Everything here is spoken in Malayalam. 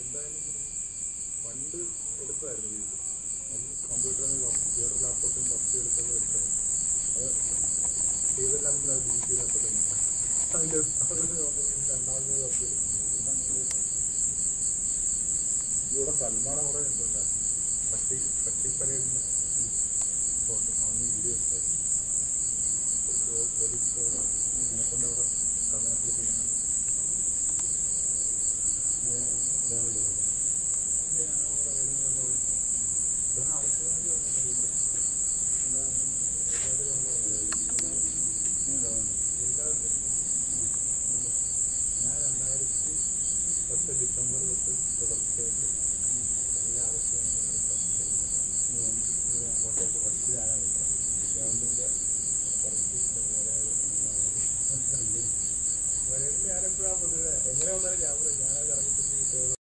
എന്തായാലും പണ്ട് എടുത്തായിരുന്നു വീട്ടിൽ കമ്പ്യൂട്ടറിന് വേറെ ലാപ്ടോപ്പിൽ എടുത്തത് എടുത്തത് അത് ചെയ്തെല്ലാം ഡിജിറ്റൽ അപ്പോൾ തന്നെ ഇവിടെ സൽമാനെ കുറെ ഉണ്ട് പട്ടി പട്ടിപ്പരയുണ്ട് വീഡിയോ ഡിസംബർ തൊട്ട് തുടർച്ചയായിട്ട് എല്ലാ ആവശ്യങ്ങളും അങ്ങോട്ടേക്ക് ഫസ്റ്റ് ഞാനാണ് ഗവൺമെന്റ് വരേണ്ടി ഞാനെപ്പോഴാണ് പൊതുവെ? എങ്ങനെ വന്നാലും ഞാൻ പറയും.